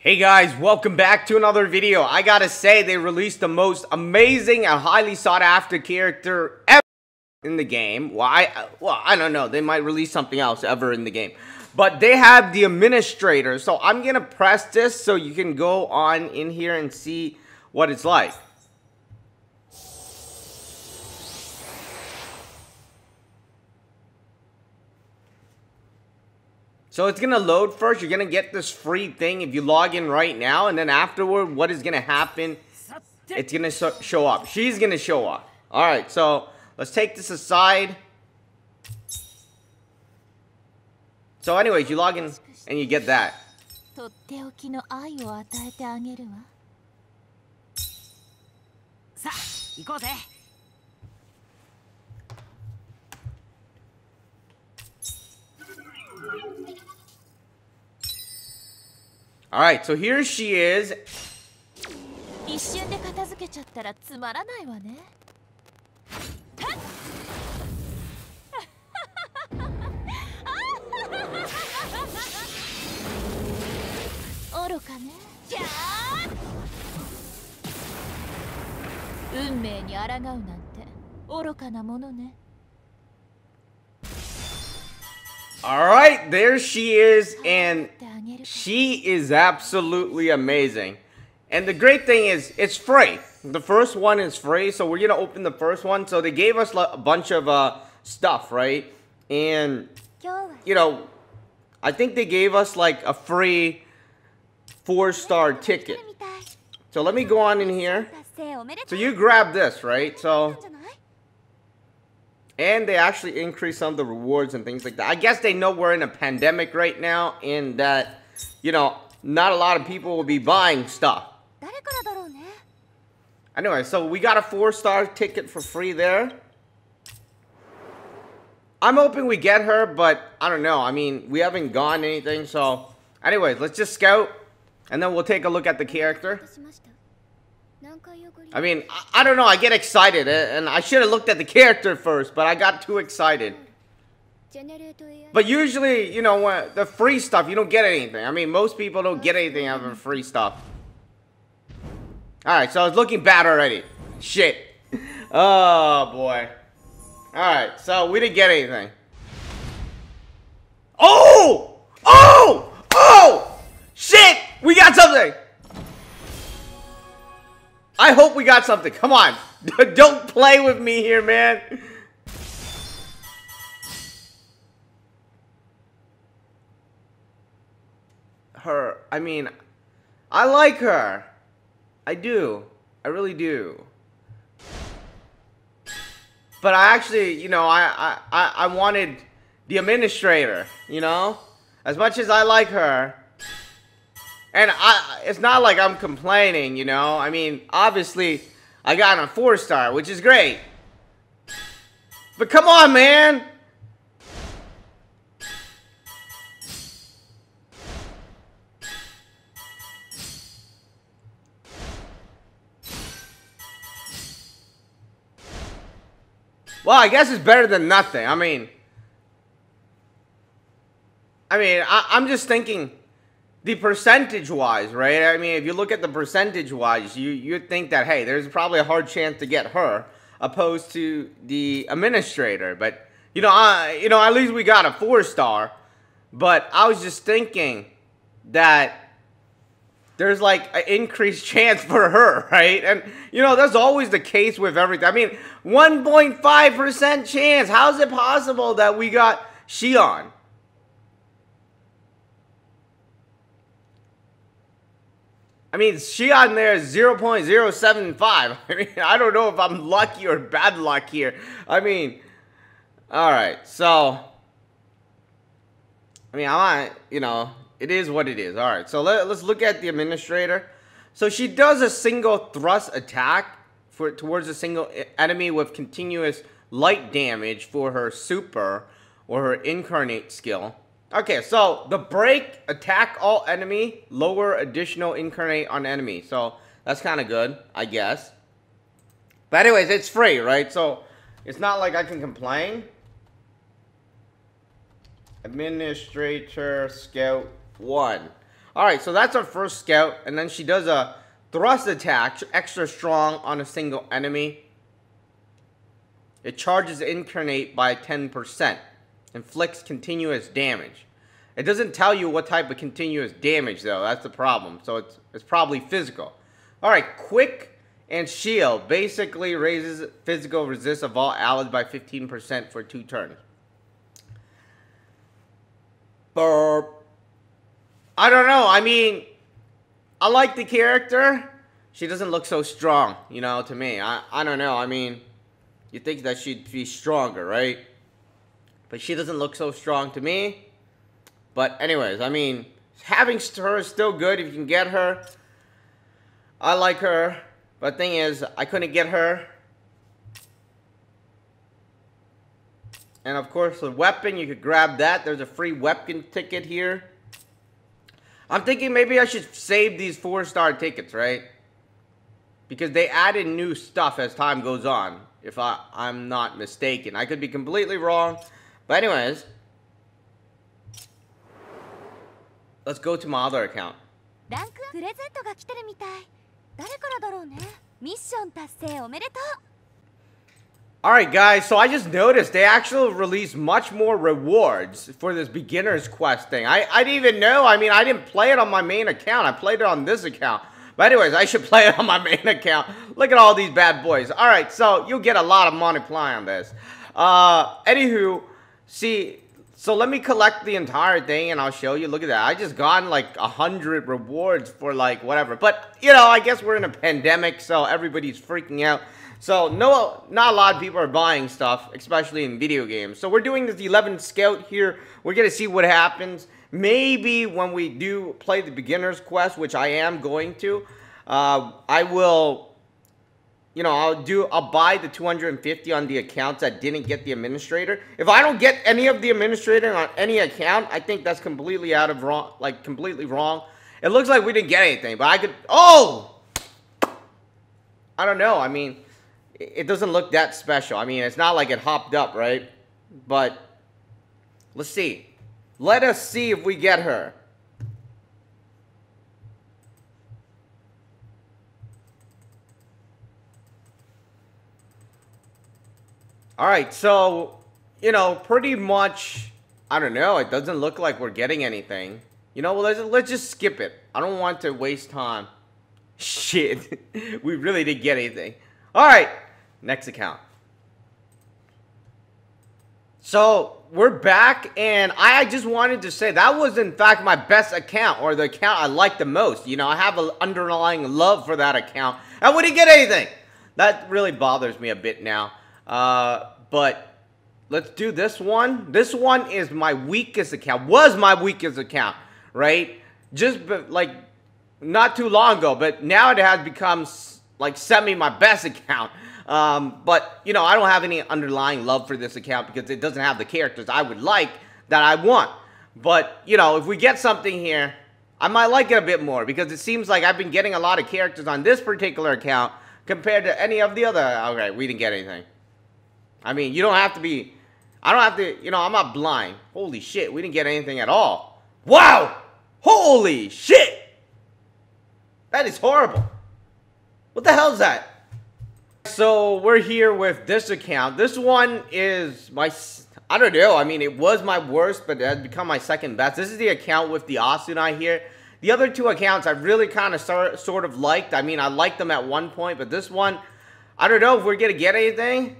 Hey guys, welcome back to another video. I gotta say, they released the most amazing and highly sought after character ever in the game. Well, well, I don't know. They might release something else ever in the game. But they have the administrator. So I'm gonna press this so you can go on in here and see what it's like. So it's gonna load first. You're gonna get this free thing if you log in right now, and then afterward, what is gonna happen? It's gonna so show up. She's gonna show up. All right, so let's take this aside. So, anyways, you log in and you get that. Alright, so here she is. 一瞬で片付けちゃったらつまらないわね。愚かね。じゃあ運命に抗うなんて愚かなものね。All right, there she is, and she is absolutely amazing. And the great thing is, it's free. The first one is free, so we're gonna open the first one. So they gave us a bunch of uh, stuff, right? And you know, I think they gave us like a free four-star ticket. So let me go on in here. So you grab this, right? So and they actually increase some of the rewards and things like that. I guess they know we're in a pandemic right now and that, you know, not a lot of people will be buying stuff. Anyway, so we got a four-star ticket for free there. I'm hoping we get her, but I don't know. I mean, we haven't gone anything, so... Anyways, let's just scout, and then we'll take a look at the character. I mean, I, I, don't know. I get excited, eh, and I should have looked at the character first, but I got too excited. But usually, you know, when the free stuff, you don't get anything. I mean, most people don't get anything out of free stuff. Alright, so I was looking bad already. Shit. Oh, boy. Alright, so we didn't get anything. I hope we got something. Come on. Don't play with me here, man. her. I mean, I like her. I do. I really do. But I actually, you know, I, I, I wanted the administrator, you know? As much as I like her. And I, it's not like I'm complaining, you know? I mean, obviously, I got a four star, which is great. But come on, man! Well, I guess it's better than nothing. I mean, I mean, I, I'm just thinking the percentage wise, right? I mean, if you look at the percentage wise, you you think that hey, there's probably a hard chance to get her opposed to the administrator. But you know, I you know, at least we got a four star. But I was just thinking that there's like an increased chance for her, right? And you know, that's always the case with everything. I mean, 1.5% chance. How's it possible that we got Sinon? I mean, Sinon there is 0.075. I mean, I don't know if I'm lucky or bad luck here. I mean, all right, so I mean, I you know, it is what it is. All right, so let, let's look at the administrator. So she does a single thrust attack for towards a single enemy with continuous light damage for her super or her incarnate skill. Okay, so the break attack all enemy, lower additional incarnate on enemy. So that's kind of good, I guess. But anyways, it's free, right? So it's not like I can complain. Administrator Scout 1. Alright, so that's our first scout. And then she does a thrust attack, extra strong on a single enemy. It charges Incarnate by 10%. Inflicts continuous damage. It doesn't tell you what type of continuous damage, though. That's the problem. So it's, it's probably physical. Alright, Quick and Shield basically raises physical resist of all allies by 15% for two turns. Burp. I don't know. I mean, I like the character. She doesn't look so strong, you know, to me. I, I don't know. I mean, you think that she'd be stronger, right? But she doesn't look so strong to me. But anyways, I mean, having her is still good if you can get her. I like her. But thing is, I couldn't get her. And of course, the weapon, you could grab that. There's a free weapon ticket here. I'm thinking maybe I should save these four-star tickets, right? Because they added new stuff as time goes on, if I, I'm not mistaken. I could be completely wrong. But anyways, let's go to my other account. ランクプレゼントが来てるみたい誰からだろうねミッション達成おめでとう Alright guys, so I just noticed they actually released much more rewards for this beginner's quest thing. I, I didn't even know, I mean, I didn't play it on my main account. I played it on this account. But anyways, I should play it on my main account. Look at all these bad boys. Alright, so you'll get a lot of money playing on this. Uh, anywho, see, so let me collect the entire thing and I'll show you. Look at that. I just gotten like a hundred rewards for like whatever. But, you know, I guess we're in a pandemic, so everybody's freaking out. So no, not a lot of people are buying stuff, especially in video games. So we're doing this 11 scout here. We're gonna see what happens. Maybe when we do play the beginner's quest, which I am going to, uh, I will, you know, I'll do, I'll buy the 250 on the accounts that didn't get the administrator. If I don't get any of the administrator on any account, I think that's completely out of wrong, like completely wrong. It looks like we didn't get anything, but I could, oh! I don't know, I mean, it doesn't look that special. I mean, it's not like it hopped up, right? But let's see. Let us see if we get her. All right, so, you know, pretty much, I don't know, it doesn't look like we're getting anything. You know, well, let's, let's just skip it. I don't want to waste time. Shit, we really didn't get anything. All right, Next account. So we're back, and I just wanted to say that was in fact my best account, or the account I like the most. You know, I have an underlying love for that account. I wouldn't get anything. That really bothers me a bit now. Uh, but let's do this one. This one is my weakest account. Was my weakest account, right? Just like not too long ago, but now it has become like semi my best account. Um, but, you know, I don't have any underlying love for this account because it doesn't have the characters I would like that I want. But, you know, if we get something here, I might like it a bit more because it seems like I've been getting a lot of characters on this particular account compared to any of the other. Okay, we didn't get anything. I mean, you don't have to be. I don't have to. You know, I'm not blind. Holy shit, we didn't get anything at all. Wow! Holy shit! That is horrible. What the hell is that? So we're here with this account. This one is my, I don't know. I mean, it was my worst, but it has become my second best. This is the account with the Asunai here. The other two accounts I really kind of start, sort of liked. I mean, I liked them at one point, but this one, I don't know if we're going to get anything,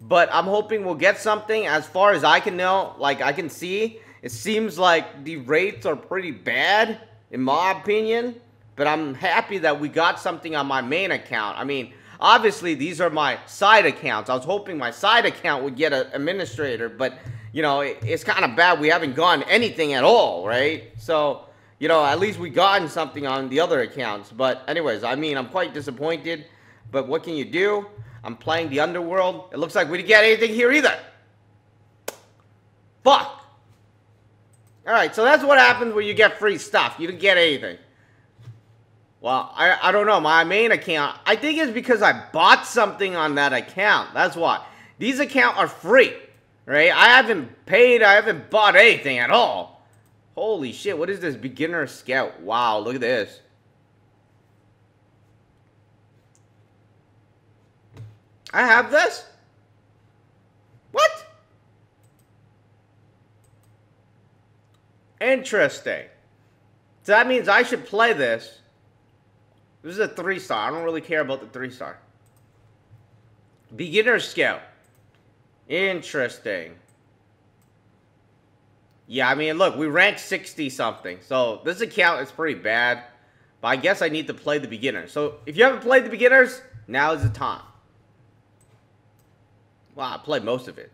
but I'm hoping we'll get something. As far as I can know, like I can see, it seems like the rates are pretty bad, in my opinion, but I'm happy that we got something on my main account. I mean, Obviously, these are my side accounts. I was hoping my side account would get an administrator, but, you know, it, it's kind of bad we haven't gotten anything at all, right? So, you know, at least we gotten something on the other accounts. But anyways, I mean, I'm quite disappointed. But what can you do? I'm playing the underworld. It looks like we didn't get anything here either. Fuck. Alright, so that's what happens when you get free stuff. You didn't get anything. Well, I, I don't know. My main account, I think it's because I bought something on that account. That's why. These accounts are free, right? I haven't paid, I haven't bought anything at all. Holy shit, what is this? Beginner Scout. Wow, look at this. I have this? What? Interesting. So that means I should play this. This is a three star. I don't really care about the three star. Beginner Scout. Interesting. Yeah, I mean, look, we ranked 60 something. So this account is pretty bad. But I guess I need to play the beginner. So if you haven't played the beginners, now is the time. Well, I played most of it.